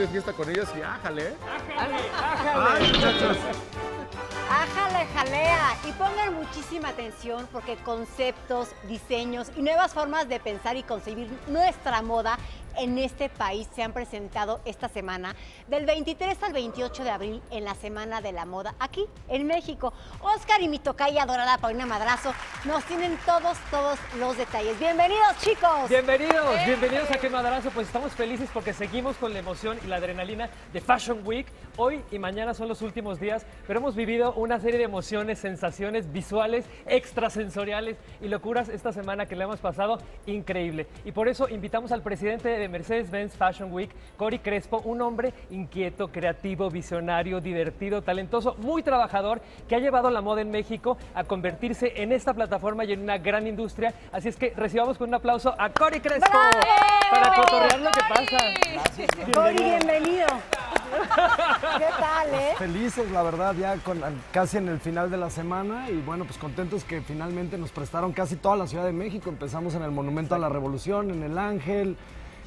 de fiesta con ellos y ájale. ¿eh? ¡Ájale! Ay, muchachos. Ájale, jalea. Y pongan muchísima atención porque conceptos, diseños y nuevas formas de pensar y concebir nuestra moda en este país se han presentado esta semana, del 23 al 28 de abril, en la Semana de la Moda, aquí en México. Oscar y mi tocaya adorada Paulina Madrazo nos tienen todos, todos los detalles. Bienvenidos, chicos. Bienvenidos, bienvenidos a Qué Madrazo. Pues estamos felices porque seguimos con la emoción y la adrenalina de Fashion Week. Hoy y mañana son los últimos días, pero hemos vivido una serie de emociones, sensaciones visuales, extrasensoriales y locuras esta semana que le hemos pasado increíble. Y por eso invitamos al presidente de Mercedes-Benz Fashion Week, Cory Crespo, un hombre inquieto, creativo, visionario, divertido, talentoso, muy trabajador, que ha llevado la moda en México a convertirse en esta plataforma y en una gran industria. Así es que recibamos con un aplauso a Cory Crespo ¡Bravo! para cotorrear lo que pasa. Cory, bienvenido. ¿Qué tal, eh? Felices, la verdad, ya con, casi en el final de la semana y bueno, pues contentos que finalmente nos prestaron casi toda la Ciudad de México. Empezamos en el Monumento a la Revolución, en el Ángel,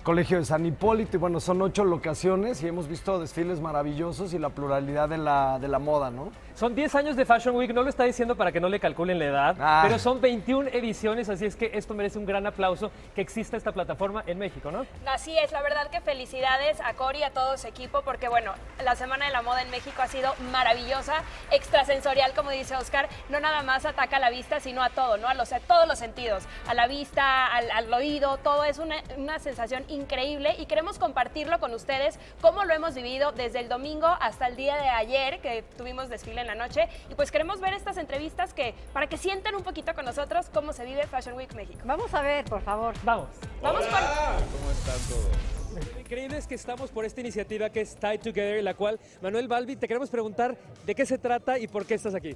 Colegio de San Hipólito y bueno, son ocho locaciones y hemos visto desfiles maravillosos y la pluralidad de la, de la moda, ¿no? Son 10 años de Fashion Week, no lo está diciendo para que no le calculen la edad, Ah. pero son 21 ediciones, así es que esto merece un gran aplauso que exista esta plataforma en México, ¿no? Así es, la verdad que felicidades a Cory y a todo su equipo porque bueno, la Semana de la Moda en México ha sido maravillosa, extrasensorial como dice Oscar, no nada más ataca a la vista sino a todo, ¿no? A, los, a todos los sentidos, a la vista, al, al oído, todo es una, una sensación increíble y queremos compartirlo con ustedes cómo lo hemos vivido desde el domingo hasta el día de ayer que tuvimos desfile en la noche y pues queremos ver estas entrevistas que para que sientan un poquito con nosotros cómo se vive Fashion Week México. Vamos a ver, por favor. Vamos. Vamos con... ¿Cómo están todos? Lo increíble es que estamos por esta iniciativa que es Tied Together, la cual, Manuel Balbi, te queremos preguntar de qué se trata y por qué estás aquí.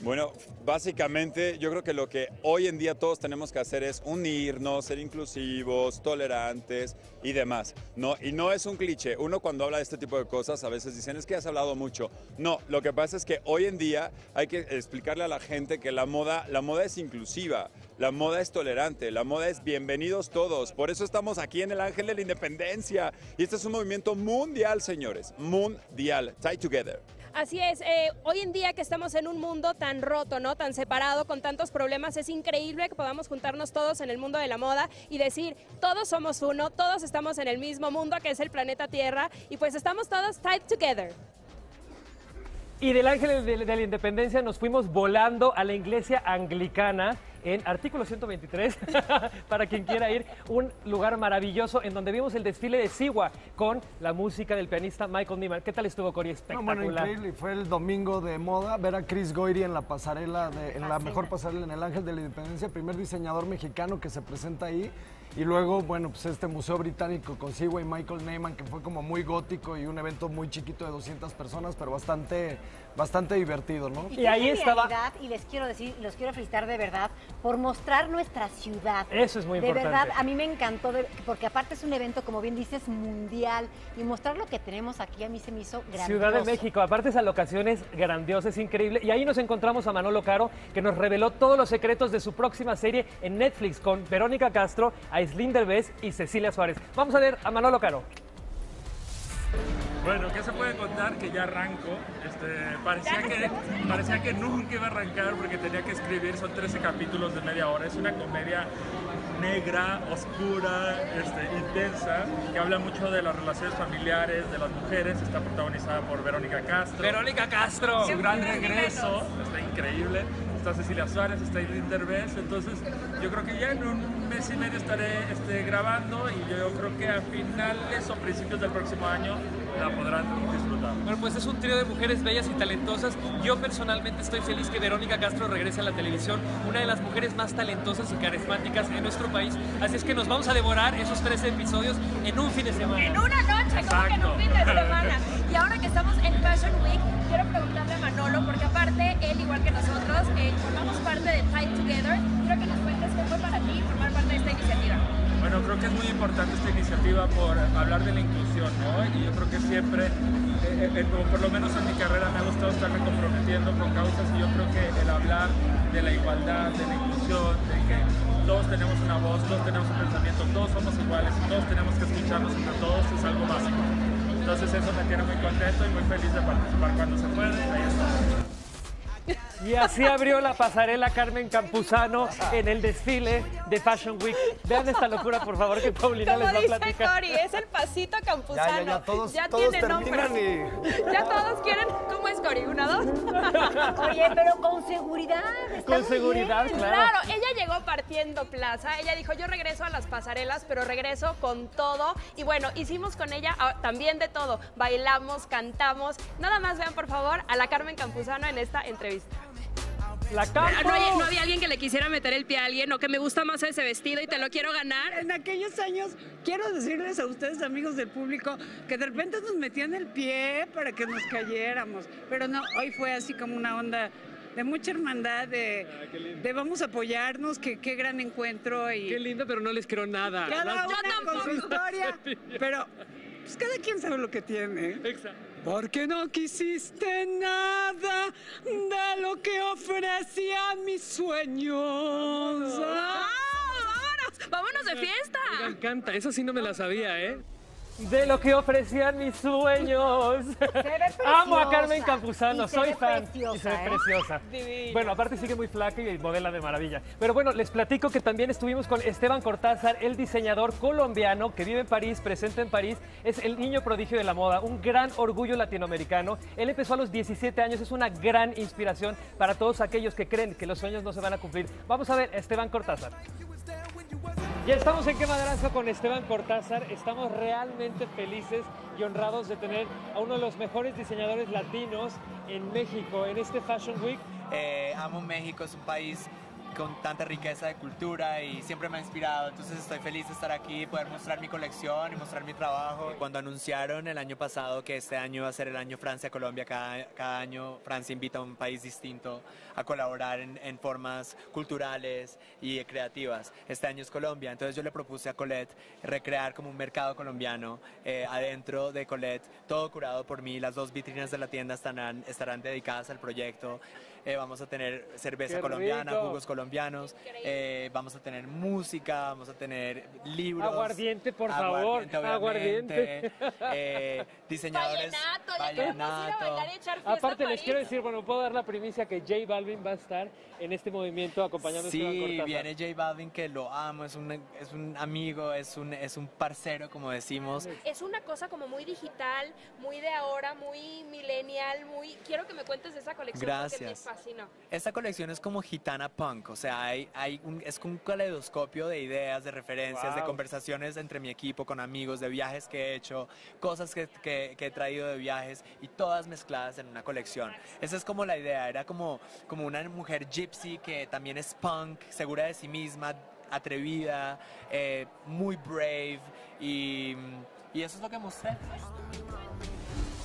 Bueno, básicamente yo creo que lo que hoy en día todos tenemos que hacer es unirnos, ser inclusivos, tolerantes y demás. No, y no es un cliché. Uno cuando habla de este tipo de cosas a veces dicen es que has hablado mucho. No, lo que pasa es que hoy en día hay que explicarle a la gente que la moda, la moda es inclusiva, la moda es tolerante, la moda es bienvenidos todos. Por eso estamos aquí en el Ángel de la Independencia. Y este es un movimiento mundial, señores. Mundial. Tie together. Así es, eh, hoy en día que estamos en un mundo tan roto, ¿no? Tan separado, con tantos problemas, es increíble que podamos juntarnos todos en el mundo de la moda y decir, todos somos uno, todos estamos en el mismo mundo que es el planeta Tierra y pues estamos todos tied together. Y del Ángel de, la Independencia nos fuimos volando a la iglesia anglicana en artículo 123, para quien quiera ir, un lugar maravilloso en donde vimos el desfile de Siwa con la música del pianista Michael Nyman. ¿Qué tal estuvo, Cory? No, Espectacular. bueno, increíble. Y Fue el domingo de moda ver a Chris Goyri en la pasarela, de- en la mejor pasarela en el Ángel de la Independencia, primer diseñador mexicano que se presenta ahí. Y luego, bueno, pues este Museo Británico con Siwa y Michael Neyman, que fue como muy gótico y un evento muy chiquito de 200 personas, pero bastante, bastante divertido, ¿no? Y qué ahí estaba- Y les quiero decir, y los quiero felicitar de verdad por mostrar nuestra ciudad. Eso es muy de importante. verdad, a mí me encantó, de- porque aparte es un evento, como bien dices, mundial. Y mostrar lo que tenemos aquí a mí se me hizo grandioso. Ciudad de México, aparte esa locación es grandiosa, es increíble. Y ahí nos encontramos a Manolo Caro, que nos reveló todos los secretos de su próxima serie en Netflix con Verónica Castro, Aislinn Derbez y Cecilia Suárez. Vamos a ver a Manolo Caro. Bueno, ¿qué se puede contar? Que ya arranco. Este, parecía, que, parecía que nunca iba a arrancar porque tenía que escribir. Son 13 capítulos de media hora. Es una comedia negra, oscura, este, intensa, que habla mucho de las relaciones familiares, de las mujeres. Está protagonizada por Verónica Castro. Verónica Castro. Su gran regreso. Está increíble. Está Cecilia Suárez, está Irene Derbez. Entonces, yo creo que ya en un mes y medio estaré este, grabando y yo creo que a finales o principios del próximo año la podrán disfrutar. Bueno, pues es un trío de mujeres bellas y talentosas. Yo personalmente estoy feliz que Verónica Castro regrese a la televisión, una de las mujeres más talentosas y carismáticas en nuestro país. Así es que nos vamos a devorar esos 13 episodios en un fin de semana. En una noche, como que en un fin de semana. Y ahora que estamos en Fashion Week, quiero preguntarle a Manolo, porque aparte, él igual que nosotros, eh, formamos parte de Tied Together. Quiero que nos cuentes qué fue para ti formar parte de esta iniciativa. Bueno, creo que es muy importante esta iniciativa por hablar de la inclusión, ¿no? Y yo creo que siempre, eh, eh, como por lo menos en mi carrera, me ha gustado estarme comprometiendo con causas y yo creo que el hablar de la igualdad, de la inclusión, de que todos tenemos una voz, todos tenemos un pensamiento, todos somos iguales, todos tenemos que escucharnos entre todos, es algo básico. Entonces eso me tiene muy contento y muy feliz de participar cuando se puede. Ahí estamos. Y así abrió la pasarela Carmen Campuzano en el desfile de Fashion Week. Vean esta locura, por favor, que Paulina Como les va a dice platicar. Cori, es el pasito campusano. Ya, ya, ya, todos, Ya todos tiene terminan nombre. y... Ya todos quieren. ¿Cómo es Cori? ¿Una, dos? Oye, pero con seguridad. Con seguridad, bien. claro. Claro, ella llegó partiendo plaza. Ella dijo, yo regreso a las pasarelas, pero regreso con todo. Y bueno, hicimos con ella ah, también de todo. Bailamos, cantamos. Nada más vean, por favor, a la Carmen Campuzano en esta entrevista. La Campo. No, había alguien que le quisiera meter el pie a alguien o que me gusta más ese vestido y te lo quiero ganar. En aquellos años, quiero decirles a ustedes, amigos del público, que de repente nos metían el pie para que nos cayéramos. Pero no, hoy fue así como una onda de mucha hermandad, de, de vamos a apoyarnos, que qué gran encuentro y Qué lindo, pero no les creo nada. cada Las- una Yo con su tampoco. historia. Pero pues cada quien sabe lo que tiene. Exacto. Porque no quisiste nada de lo que ofrecían mis sueños. ¡Ah, vámonos! ¡Vámonos de fiesta! Me encanta, eso sí no me la sabía, ¿eh? De lo que ofrecían mis sueños. Amo a Carmen preciosa. Campuzano, Y se soy ve fan. preciosa, y se ve ¿eh? preciosa. Divina. Bueno, aparte sigue muy flaca y modela de maravilla. Pero bueno, les platico que también estuvimos con Esteban Cortázar, el diseñador colombiano que vive en París, presente en París. Es el niño prodigio de la moda, un gran orgullo latinoamericano. Él empezó a los 17 años, es una gran inspiración para todos aquellos que creen que los sueños no se van a cumplir. Vamos a ver a Esteban Cortázar. Ya estamos en Qué Madrazo con Esteban Cortázar. Estamos realmente felices y honrados de tener a uno de los mejores diseñadores latinos en México en este Fashion Week. Eh, amo México, es un país con tanta riqueza de cultura y siempre me ha inspirado, entonces estoy feliz de estar aquí, poder mostrar mi colección y mostrar mi trabajo. Cuando anunciaron el año pasado que este año va a ser el año Francia-Colombia, cada, cada año Francia invita a un país distinto a colaborar en, en formas culturales y creativas. Este año es Colombia, entonces yo le propuse a Colette recrear como un mercado colombiano eh, adentro de Colette, todo curado por mí, las dos vitrinas de la tienda estarán, estarán dedicadas al proyecto. Eh, vamos a tener cerveza ¡Qué colombiana, rico! jugos colombianos, eh, vamos a tener música, vamos a tener libros. Aguardiente, por favor, Aguardiente, eh, diseñadores. Vallenato, ya queremos ir a vallenato. bailar y echar fiesta Aparte a les quiero decir, bueno, puedo dar la primicia que J Balvin va a estar en este movimiento acompañando a Esteban Sí, viene J Balvin que lo amo, es un, es un amigo, es un, es un parcero, como decimos. Es una cosa como muy digital, muy de ahora, muy millennial, muy... Quiero que me cuentes de esa colección porque me Gracias. fascinó. Esta colección es como gitana punk, o sea, hay, hay un, es un caleidoscopio de ideas, de referencias, de Wow. conversaciones entre mi equipo, con amigos, de viajes que he hecho, cosas que, que- que he traído de y todas mezcladas en una colección. Esa es como la idea, era como, como una mujer gypsy que también es punk, segura de sí misma, atrevida, eh, muy brave y, y eso es lo que mostré.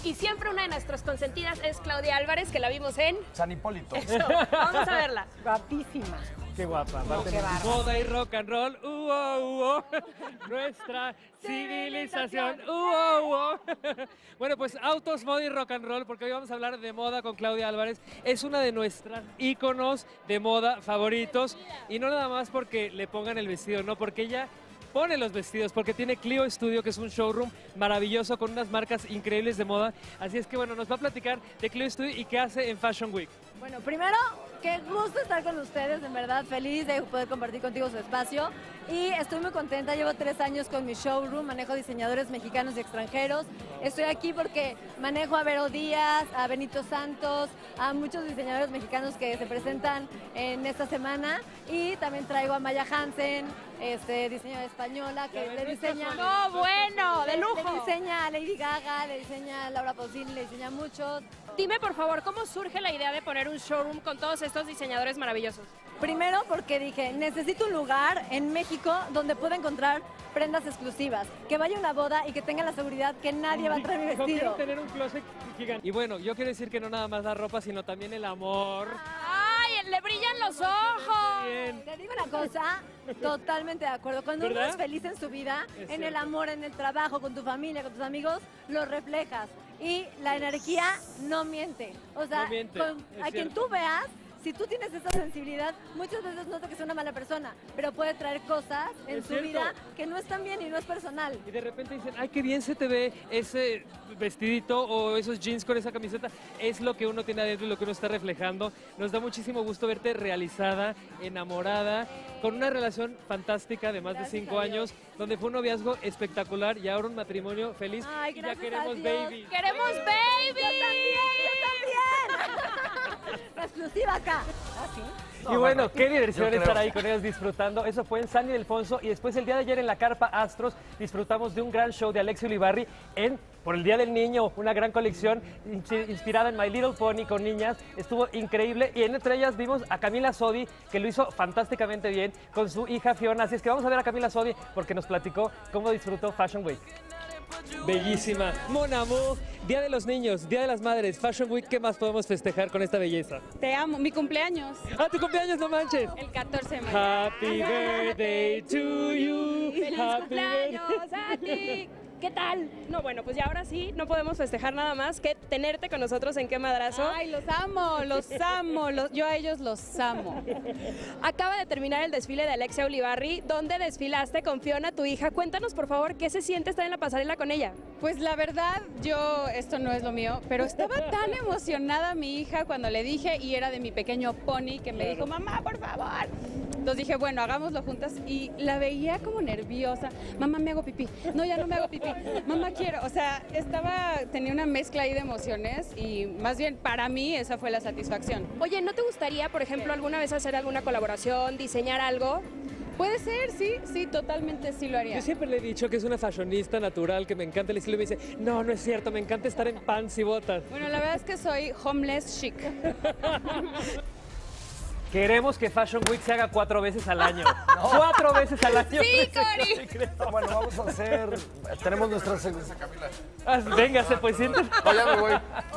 Y siempre una de nuestras consentidas es Claudia Álvarez, que la vimos en... San Hipólito. Eso, vamos a verla. Guapísima. Qué guapa. aparte, moda y rock and roll. Uh, uh, uh. Nuestra civilización. Bueno, pues autos, moda y rock and roll, porque hoy vamos a hablar de moda con Claudia Álvarez. Es una de nuestras íconos de moda favoritos. Y no nada más porque le pongan el vestido, no, porque ella pone los vestidos, porque tiene Clio Studio, que es un showroom maravilloso con unas marcas increíbles de moda. Así es que bueno, nos va a platicar de Clio Studio y qué hace en Fashion Week. Bueno, primero, qué gusto estar con ustedes, en verdad, feliz de poder compartir contigo su espacio. Y estoy muy contenta, llevo tres años con mi showroom, manejo diseñadores mexicanos y extranjeros. Estoy aquí porque manejo a Vero Díaz, a Benito Santos, a muchos diseñadores mexicanos que se presentan en esta semana. Y también traigo a Maya Hansen, este, diseñadora española, que le diseña... No, bueno, de Le- lujo. Le diseña a Lady Gaga, le diseña a Laura Pausini, le diseña a muchos. Dime, por favor, ¿cómo surge la idea de poner un showroom con todos estos diseñadores maravillosos? Primero porque dije, necesito un lugar en México donde pueda encontrar prendas exclusivas, que vaya a una boda y que tenga la seguridad que nadie va a traer mi vestido. tener un closet gigante. Y bueno, yo quiero decir que no nada más la ropa, sino también el amor. ¡Ay, le brillan los ojos! Bien. Te digo una cosa, totalmente de acuerdo. Cuando uno es feliz en su vida, Es en el amor, en el trabajo, con tu familia, con tus amigos, lo reflejas. Y la energía no miente. O sea, No miente, con- a quien tú veas, si tú tienes esa sensibilidad, muchas veces no es que sea una mala persona, pero puede traer cosas en Es su cierto. vida que no están bien y no es personal. Y de repente dicen, ay, qué bien se te ve ese vestidito o esos jeans con esa camiseta. Es lo que uno tiene adentro y lo que uno está reflejando. Nos da muchísimo gusto verte realizada, enamorada, con una relación fantástica de más de cinco años, donde fue un noviazgo espectacular y ahora un matrimonio feliz. Ay, y ya queremos a Dios. baby. ¡Queremos baby! Yo exclusiva acá. ¿Así? Y bueno, qué diversión estar ahí con ellos disfrutando. Eso fue en San Ildefonso y después el día de ayer en la Carpa Astros disfrutamos de un gran show de Alexio Ulibarri en por el Día del Niño, una gran colección inspi- inspirada en My Little Pony con niñas. Estuvo increíble y entre ellas vimos a Camila Sodi que lo hizo fantásticamente bien con su hija Fiona. Así es que vamos a ver a Camila Sodi porque nos platicó cómo disfrutó Fashion Week. Bellísima. Mon amour, Día de los Niños, Día de las Madres, Fashion Week, ¿qué más podemos festejar con esta belleza? Te amo, mi cumpleaños. ¡Ah, tu cumpleaños, no manches! El 14 de mayo. Happy birthday to you. ¡Feliz Happy cumpleaños a ti! ¿Qué tal? No, bueno, pues ya ahora sí, no podemos festejar nada más que tenerte con nosotros en Qué Madrazo. Ay, los amo, los amo. los- yo a ellos los amo. Acaba de terminar el desfile de Alexia Ulibarri, donde desfilaste con Fiona, tu hija. Cuéntanos, por favor, ¿qué se siente estar en la pasarela con ella? Pues la verdad, yo, esto no es lo mío, pero estaba tan emocionada mi hija cuando le dije, y era de mi pequeño pony, que me dijo, mamá, por favor. Entonces dije, bueno, hagámoslo juntas. Y la veía como nerviosa. Mamá, me hago pipí. No, ya no me hago pipí. Mamá, quiero. O sea, estaba, tenía una mezcla ahí de emociones y más bien para mí esa fue la satisfacción. Oye, ¿no te gustaría, por ejemplo, alguna vez hacer alguna colaboración, diseñar algo? Puede ser, sí, sí, totalmente sí lo haría. Yo siempre le he dicho que es una fashionista natural, que me encanta el estilo. Y me dice, no, no es cierto, me encanta estar en pants y botas. Bueno, la verdad es que soy homeless chic. Queremos que Fashion Week se haga cuatro veces al año. Cuatro veces al año. Sí, Cori. Bueno, vamos a hacer. Tenemos nuestras. Ah, Véngase, pues siéntate. me voy.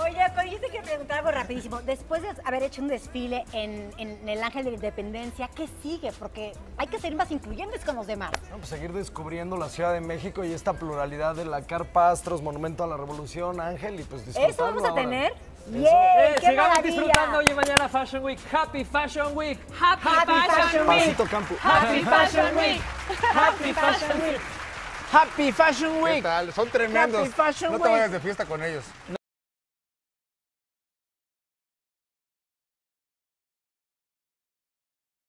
Oye, pero yo te quiero preguntar algo rapidísimo. Después de haber hecho un desfile en, en el Ángel de la Independencia, ¿qué sigue? Porque hay que ser más incluyentes con los demás. No, pues seguir descubriendo la Ciudad de México y esta pluralidad de la Carpa Astros, Monumento a la Revolución, Ángel, y pues disfrutarlo ¿Eso vamos a ahora. tener? ¡Bien! Eh, ¡Qué sigamos maravilla! disfrutando hoy y mañana Fashion Week. Happy Fashion Week. Happy, Happy Fashion Week. Pasito Campo. Happy Fashion Week. Happy Fashion Week. Happy Fashion ¿Qué Week. tal? Son tremendos. Happy Fashion no te Week. vayas de fiesta con ellos.